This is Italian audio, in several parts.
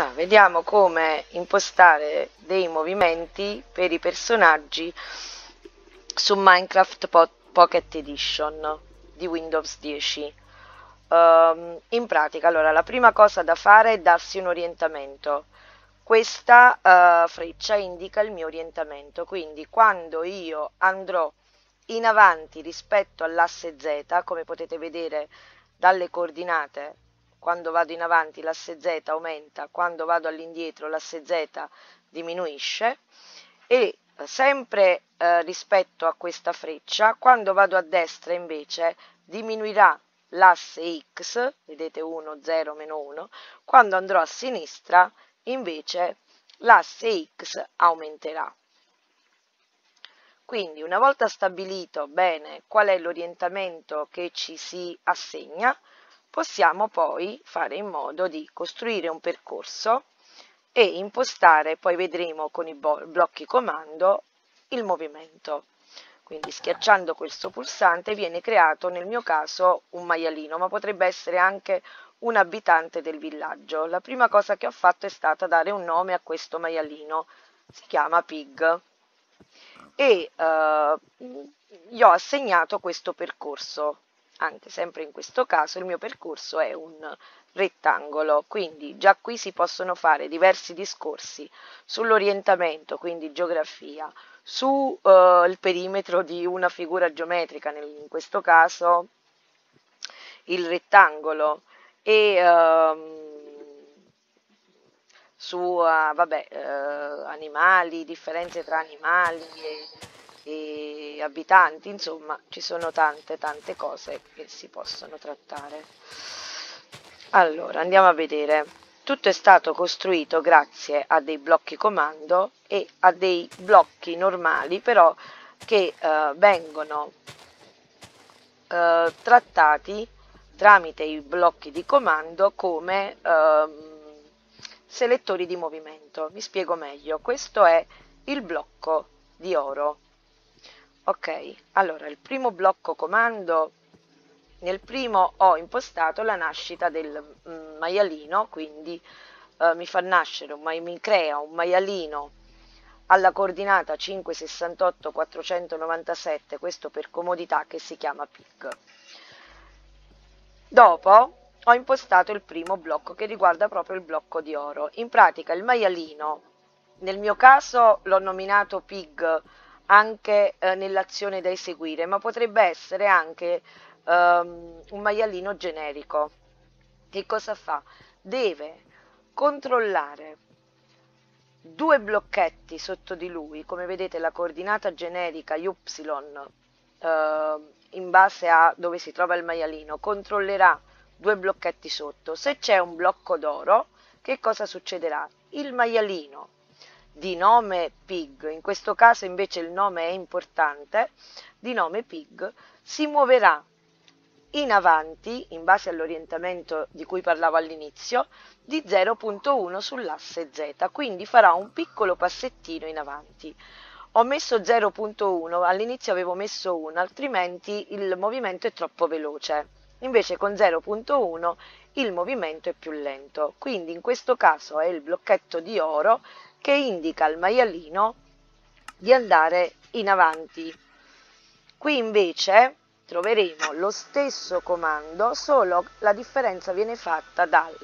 Ah, vediamo come impostare dei movimenti per i personaggi su Minecraft po Pocket Edition di Windows 10. Um, ehm, in pratica, allora, la prima cosa da fare è darsi un orientamento. Questa uh, freccia indica il mio orientamento, quindi quando io andrò in avanti rispetto all'asse Z, come potete vedere dalle coordinate quando vado in avanti l'asse Z aumenta, quando vado all'indietro l'asse Z diminuisce e eh, sempre eh, rispetto a questa freccia, quando vado a destra invece diminuirà l'asse X, vedete 1, 0, meno 1, quando andrò a sinistra invece l'asse X aumenterà. Quindi una volta stabilito bene qual è l'orientamento che ci si assegna, possiamo poi fare in modo di costruire un percorso e impostare, poi vedremo con i blocchi comando, il movimento. Quindi schiacciando questo pulsante viene creato nel mio caso un maialino, ma potrebbe essere anche un abitante del villaggio. La prima cosa che ho fatto è stata dare un nome a questo maialino, si chiama Pig e eh, gli ho assegnato questo percorso anche sempre in questo caso il mio percorso è un rettangolo, quindi già qui si possono fare diversi discorsi sull'orientamento, quindi geografia, sul uh, perimetro di una figura geometrica, nel, in questo caso il rettangolo, e uh, su uh, vabbè, eh, animali, differenze tra animali e e abitanti, insomma ci sono tante tante cose che si possono trattare. Allora andiamo a vedere. Tutto è stato costruito grazie a dei blocchi comando e a dei blocchi normali però che eh, vengono eh, trattati tramite i blocchi di comando come eh, selettori di movimento. Vi spiego meglio. Questo è il blocco di oro ok allora il primo blocco comando nel primo ho impostato la nascita del mm, maialino quindi eh, mi fa nascere un, mi crea un maialino alla coordinata 568 497 questo per comodità che si chiama pig dopo ho impostato il primo blocco che riguarda proprio il blocco di oro. In pratica il maialino nel mio caso l'ho nominato pig anche eh, nell'azione da eseguire, ma potrebbe essere anche um, un maialino generico. Che cosa fa? Deve controllare due blocchetti sotto di lui, come vedete la coordinata generica y eh, in base a dove si trova il maialino, controllerà due blocchetti sotto. Se c'è un blocco d'oro, che cosa succederà? Il maialino di nome Pig, in questo caso invece il nome è importante, di nome Pig, si muoverà in avanti, in base all'orientamento di cui parlavo all'inizio, di 0.1 sull'asse Z, quindi farà un piccolo passettino in avanti. Ho messo 0.1, all'inizio avevo messo 1, altrimenti il movimento è troppo veloce. Invece con 0.1 il movimento è più lento, quindi in questo caso è il blocchetto di oro che indica al maialino di andare in avanti. Qui invece troveremo lo stesso comando, solo la differenza viene fatta dal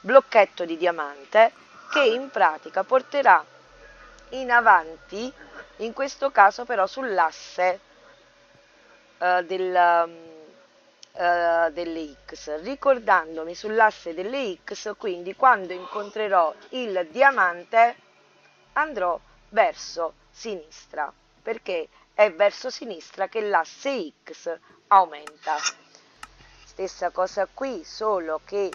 blocchetto di diamante che in pratica porterà in avanti, in questo caso però sull'asse uh, del, uh, delle X, ricordandomi sull'asse delle X, quindi quando incontrerò il diamante andrò verso sinistra perché è verso sinistra che l'asse X aumenta. Stessa cosa qui, solo che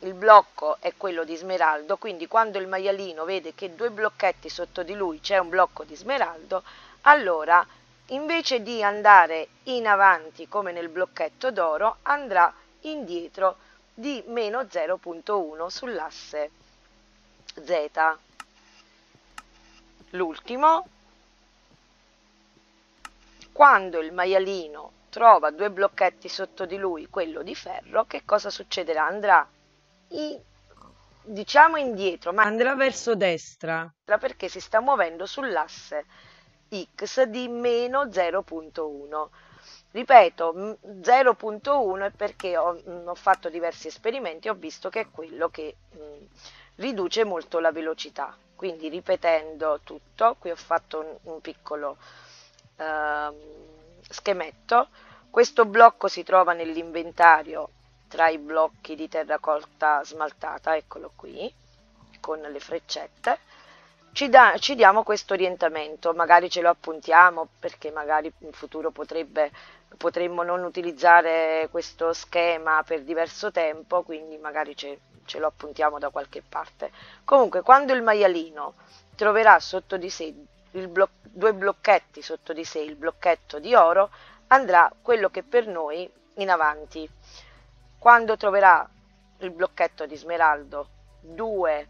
il blocco è quello di smeraldo, quindi quando il maialino vede che due blocchetti sotto di lui c'è un blocco di smeraldo, allora invece di andare in avanti come nel blocchetto d'oro, andrà indietro di meno 0.1 sull'asse Z l'ultimo, quando il maialino trova due blocchetti sotto di lui, quello di ferro, che cosa succederà? Andrà in, diciamo indietro, ma andrà verso destra perché si sta muovendo sull'asse x di meno 0.1. Ripeto, 0.1 è perché ho, ho, fatto diversi esperimenti e ho visto che è quello che mh, riduce molto la velocità. Quindi ripetendo tutto, qui ho fatto un, un piccolo uh, schemetto. Questo blocco si trova nell'inventario tra i blocchi di terracotta smaltata, eccolo qui, con le freccette ci, da, ci diamo questo orientamento, magari ce lo appuntiamo perché magari in futuro potrebbe, potremmo non utilizzare questo schema per diverso tempo, quindi magari ce, ce lo appuntiamo da qualche parte. Comunque, quando il maialino troverà sotto di sé blo- due blocchetti sotto di sé il blocchetto di oro, andrà quello che per noi in avanti. Quando troverà il blocchetto di smeraldo, due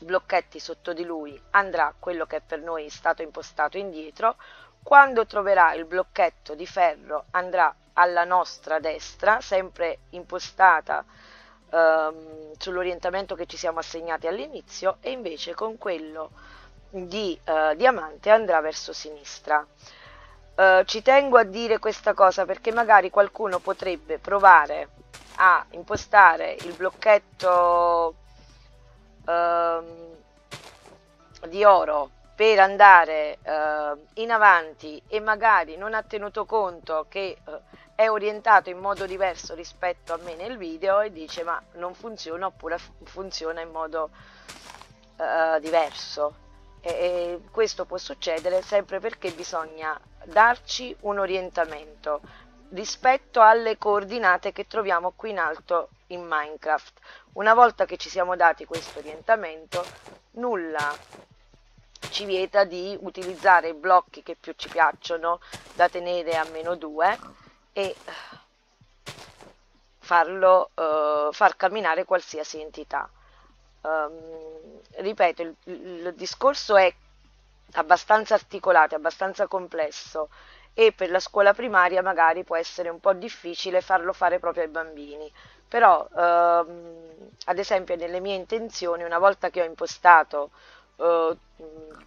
blocchetti sotto di lui andrà quello che per noi è stato impostato indietro, quando troverà il blocchetto di ferro andrà alla nostra destra, sempre impostata ehm, sull'orientamento che ci siamo assegnati all'inizio e invece con quello di eh, diamante andrà verso sinistra. Uh, ci tengo a dire questa cosa perché magari qualcuno potrebbe provare a impostare il blocchetto uh, di oro per andare uh, in avanti e magari non ha tenuto conto che uh, è orientato in modo diverso rispetto a me nel video e dice ma non funziona oppure funziona in modo uh, diverso e, e questo può succedere sempre perché bisogna darci un orientamento rispetto alle coordinate che troviamo qui in alto in Minecraft. Una volta che ci siamo dati questo orientamento, nulla ci vieta di utilizzare i blocchi che più ci piacciono da tenere a meno 2 e farlo, uh, far camminare qualsiasi entità. Um, ripeto, il, il discorso è abbastanza articolato, abbastanza complesso e per la scuola primaria magari può essere un po' difficile farlo fare proprio ai bambini. Però, ehm, ad esempio, nelle mie intenzioni, una volta che ho impostato eh,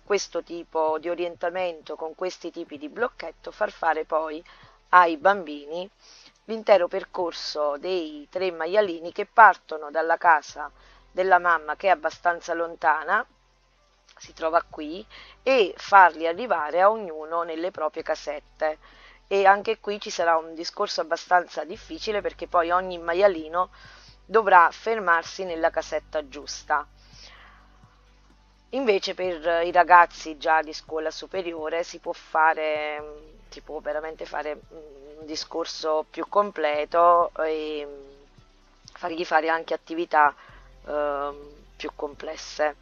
questo tipo di orientamento con questi tipi di blocchetto, far fare poi ai bambini l'intero percorso dei tre maialini che partono dalla casa della mamma che è abbastanza lontana si trova qui e farli arrivare a ognuno nelle proprie casette e anche qui ci sarà un discorso abbastanza difficile perché poi ogni maialino dovrà fermarsi nella casetta giusta. Invece per i ragazzi già di scuola superiore si può fare, si può veramente fare un discorso più completo e fargli fare anche attività eh, più complesse.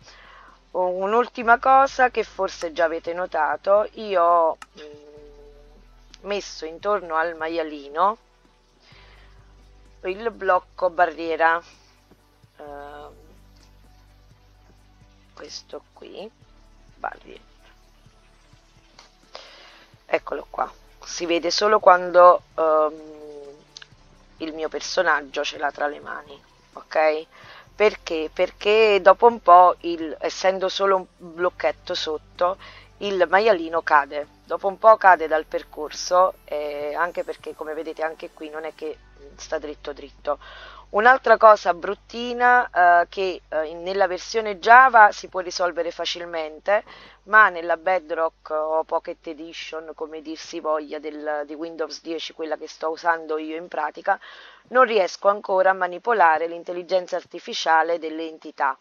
Un'ultima cosa che forse già avete notato, io mm, messo intorno al maialino il blocco barriera, uh, questo qui, barriera, eccolo qua, si vede solo quando um, il mio personaggio ce l'ha tra le mani, ok? Perché? Perché dopo un po', il, essendo solo un blocchetto sotto, il maialino cade. Dopo un po' cade dal percorso, eh, anche perché come vedete anche qui non è che sta dritto dritto. Un'altra cosa bruttina eh, che eh, nella versione Java si può risolvere facilmente, ma nella Bedrock o Pocket Edition, come dir si voglia, del, di Windows 10, quella che sto usando io in pratica, non riesco ancora a manipolare l'intelligenza artificiale delle entità.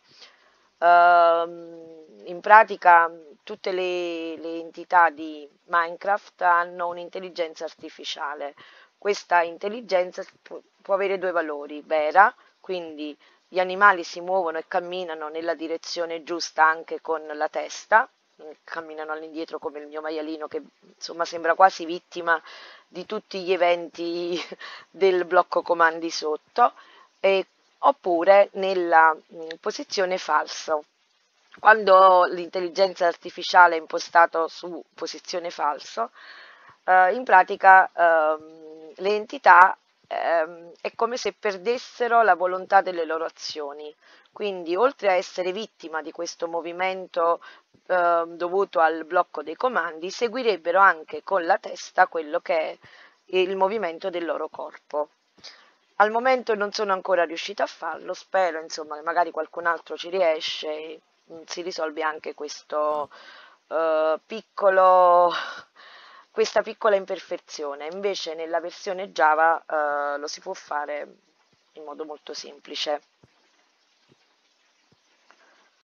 Uh, in pratica tutte le, le entità di Minecraft hanno un'intelligenza artificiale, questa intelligenza può avere due valori, vera, quindi gli animali si muovono e camminano nella direzione giusta anche con la testa, camminano all'indietro come il mio maialino che insomma sembra quasi vittima di tutti gli eventi del blocco comandi sotto, e, oppure nella posizione falso. Quando l'intelligenza artificiale è impostata su posizione falso, eh, in pratica eh, le entità ehm, è come se perdessero la volontà delle loro azioni. Quindi, oltre a essere vittima di questo movimento eh, dovuto al blocco dei comandi, seguirebbero anche con la testa quello che è il movimento del loro corpo. Al momento non sono ancora riuscita a farlo, spero insomma che magari qualcun altro ci riesce si risolve anche questo uh, piccolo questa piccola imperfezione, invece nella versione Java uh, lo si può fare in modo molto semplice.